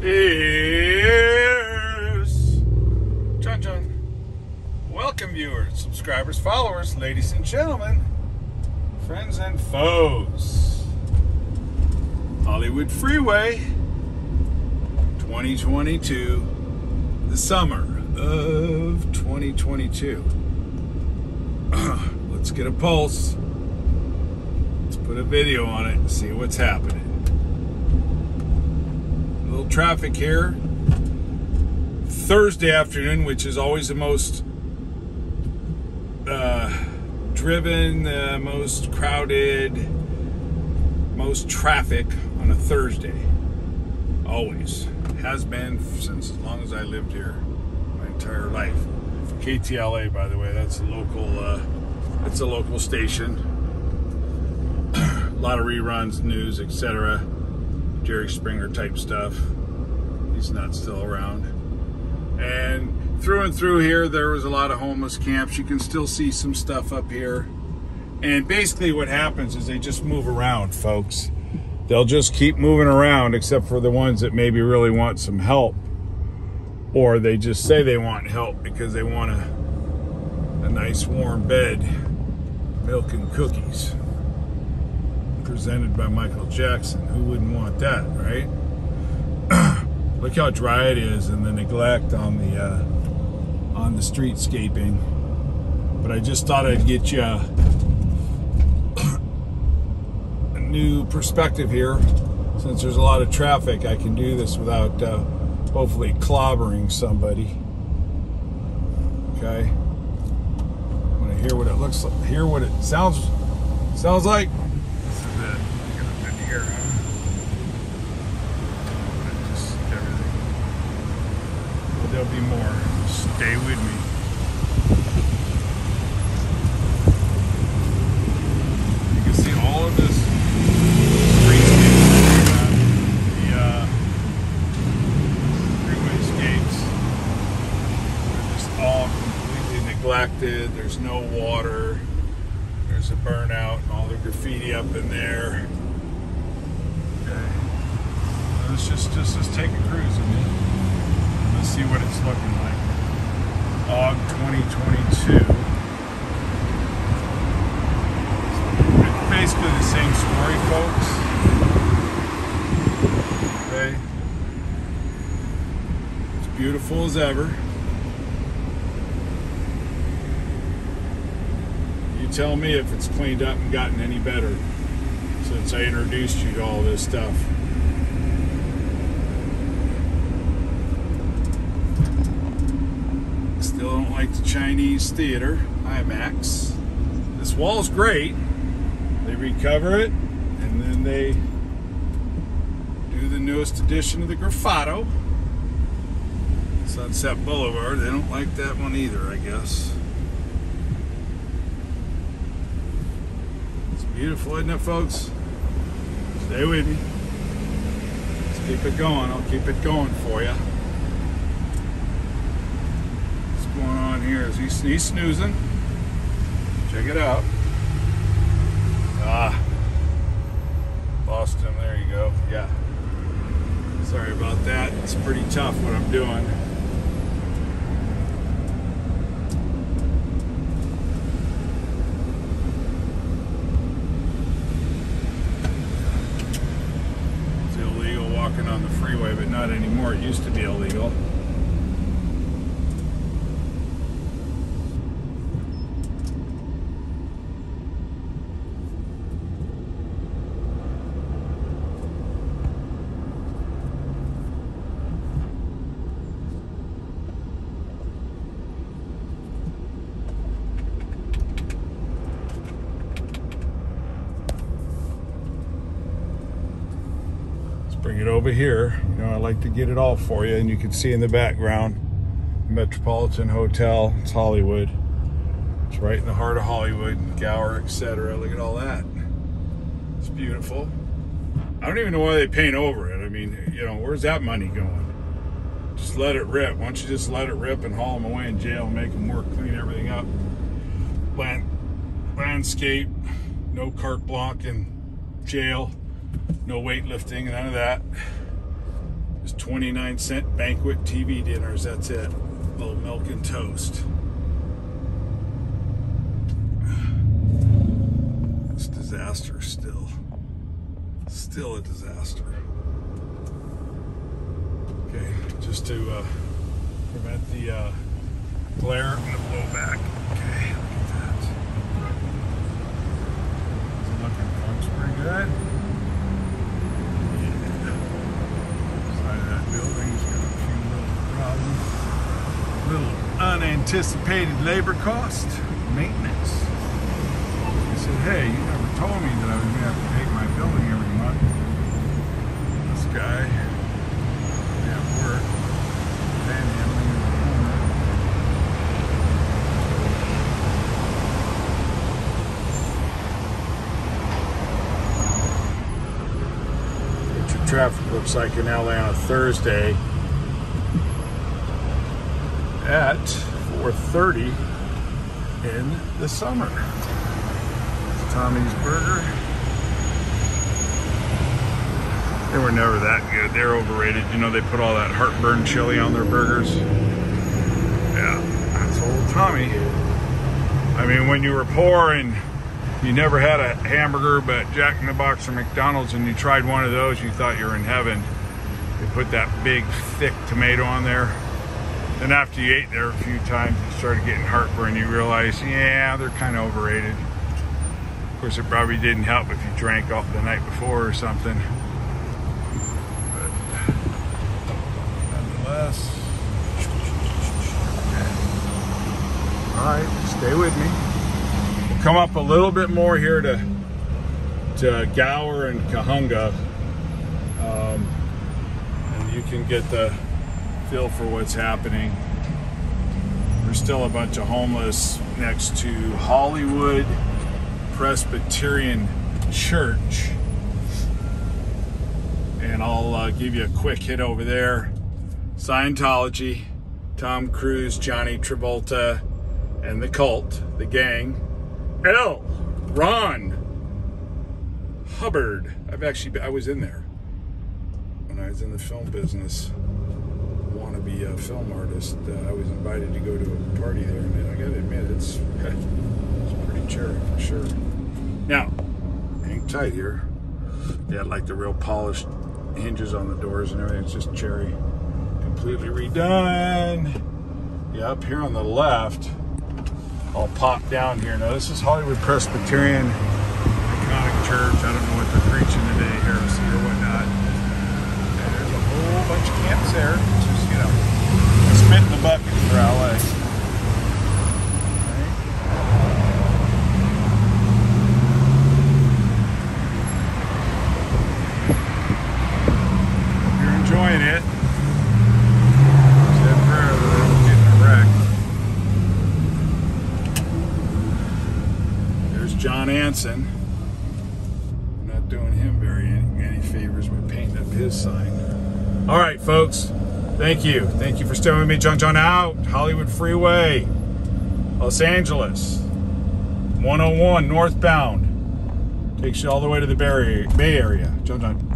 Here's John John. Welcome, viewers, subscribers, followers, ladies and gentlemen, friends and foes. Hollywood Freeway 2022, the summer of 2022. Let's get a pulse. Let's put a video on it and see what's happening. Little traffic here. Thursday afternoon, which is always the most uh, driven, uh, most crowded, most traffic on a Thursday. Always. Has been since as long as I lived here, my entire life. KTLA, by the way, that's a local, uh, it's a local station. a lot of reruns, news, etc. Jerry Springer type stuff. He's not still around. And through and through here, there was a lot of homeless camps. You can still see some stuff up here. And basically what happens is they just move around, folks. They'll just keep moving around except for the ones that maybe really want some help. Or they just say they want help because they want a, a nice warm bed, milk and cookies. Presented by Michael Jackson. Who wouldn't want that, right? Look how dry it is and the neglect on the uh, on the streetscaping. But I just thought I'd get you a, a new perspective here. Since there's a lot of traffic, I can do this without uh, hopefully clobbering somebody. Okay. I want to hear what it looks like. Hear what it sounds sounds like. This is it. Get up in here, huh? Just everything. But there'll be more. Stay with me. You can see all of this the uh, freewayscapes. They're just all completely neglected. There's no water. There's a burnout and all the graffiti up in there. Okay. Let's just just let's take a cruise with me. Let's see what it's looking like. Aug 2022. It's basically the same story, folks. Okay. It's beautiful as ever. You tell me if it's cleaned up and gotten any better since I introduced you to all this stuff. Still don't like the Chinese theater, IMAX. This wall's great. They recover it and then they do the newest edition of the Graffato. Sunset Boulevard. They don't like that one either, I guess. It's beautiful, isn't it, folks? Stay with me. Let's keep it going. I'll keep it going for you. What's going on here? Is he he's snoozing? Check it out. Ah. Lost him. There you go. Yeah. Sorry about that. It's pretty tough what I'm doing. It's illegal walking on the freeway, but not anymore. It used to be illegal. Let's bring it over here. You know, I like to get it all for you, and you can see in the background Metropolitan Hotel. It's Hollywood. It's right in the heart of Hollywood, Gower, etc. Look at all that. It's beautiful. I don't even know why they paint over it. I mean, you know, where's that money going? Just let it rip. Why don't you just let it rip and haul them away in jail and make them work, clean everything up? Land, landscape, no carte blanche in jail, no weightlifting, none of that. Just 29 cent banquet TV dinners. That's it. A little milk and toast. It's disaster still. Still a disaster. Okay, just to uh, prevent the uh, glare, I'm gonna blow back. Okay, look at that. Is it looking folks pretty good? Yeah. Side of that building's got a few little problems. Little unanticipated labor cost, maintenance. He said, hey, you never told me that I was gonna have to pay my building every month. This guy at work, panhandling in the corner. What your traffic looks like in LA on a Thursday at 4:30 in the summer. Tommy's Burger. They were never that good. They're overrated. You know, they put all that heartburn chili on their burgers. Yeah, that's old Tommy. I mean, when you were poor and you never had a hamburger but Jack in the Box or McDonald's and you tried one of those, you thought you were in heaven. They put that big, thick tomato on there. Then after you ate there a few times, you started getting heartburn. You realize, yeah, they're kind of overrated. Of course, it probably didn't help if you drank off the night before or something. But nonetheless, all right, stay with me. We'll come up a little bit more here to to Gower and Cahuenga, um, and you can get the feel for what's happening. There's still a bunch of homeless next to Hollywood Presbyterian Church. And I'll uh, give you a quick hit over there. Scientology, Tom Cruise, Johnny Travolta, and the cult, the gang. L. Ron Hubbard. I've actually, been, I was in there when I was in the film business wannabe a film artist. Uh, I was invited to go to a party there, and I gotta admit, it's, it's pretty cherry for sure. Now, hang tight here. They had like the real polished hinges on the doors and everything. It's just cherry, completely redone. Yeah, up here on the left, I'll pop down here. Now, this is Hollywood Presbyterian iconic church. I don't know what they're preaching today, heresy or whatnot. And there's a whole bunch of camps there. It's just, you know, spit in the bucket for LA. If you're enjoying it, said prayer that I don't get in a wreck. I'm not doing him very any favors painting up his sign. All right, folks. Thank you. Thank you for staying with me. John John out. Hollywood Freeway. Los Angeles. 101 northbound. Takes you all the way to the Bay Area. John John.